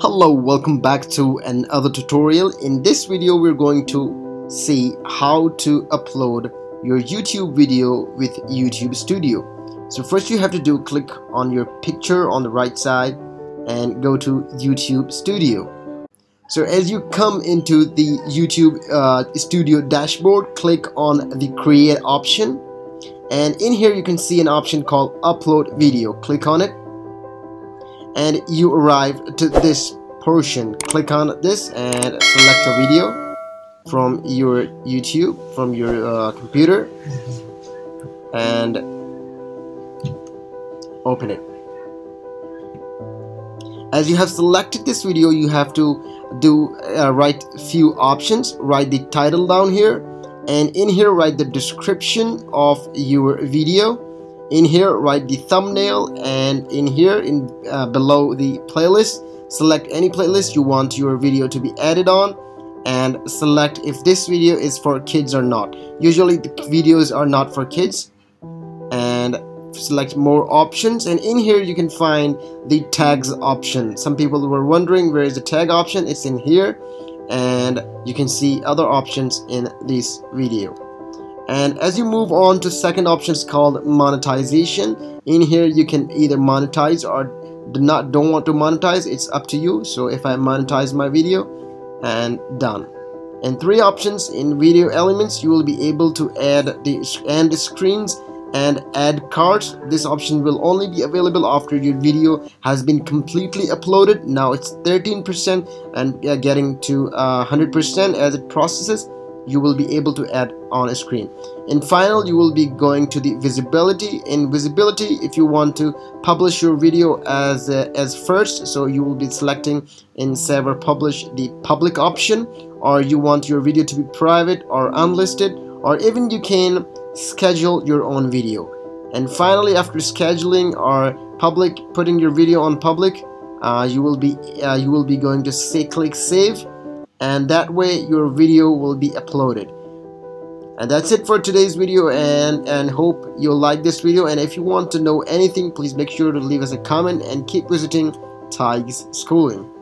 Hello, welcome back to another tutorial. In this video, we're going to see how to upload your YouTube video with YouTube Studio. So first you have to do click on your picture on the right side and go to YouTube Studio. So as you come into the YouTube uh, Studio dashboard, click on the create option and in here you can see an option called upload video. Click on it and you arrive to this portion. Click on this and select a video from your YouTube from your uh, computer. And open it. As you have selected this video you have to do uh, write few options. Write the title down here. And in here write the description of your video in here write the thumbnail and in here in uh, below the playlist select any playlist you want your video to be added on and select if this video is for kids or not. Usually the videos are not for kids and select more options and in here you can find the tags option. Some people were wondering where is the tag option? It's in here and you can see other options in this video and as you move on to second option is called monetization in here you can either monetize or do not don't want to monetize. It's up to you. So if I monetize my video and done. And three options in video elements you will be able to add the the screens and add cards. This option will only be available after your video has been completely uploaded. Now it's 13% and getting to 100% uh, as it processes you will be able to add on a screen. In final you will be going to the visibility. In visibility if you want to publish your video as uh, as first so you will be selecting in server publish the public option or you want your video to be private or unlisted or even you can schedule your own video. And finally after scheduling or public putting your video on public uh, you will be uh, you will be going to say click save and that way your video will be uploaded. And that's it for today's video and and hope you'll like this video. And if you want to know anything please make sure to leave us a comment and keep visiting Tig's Schooling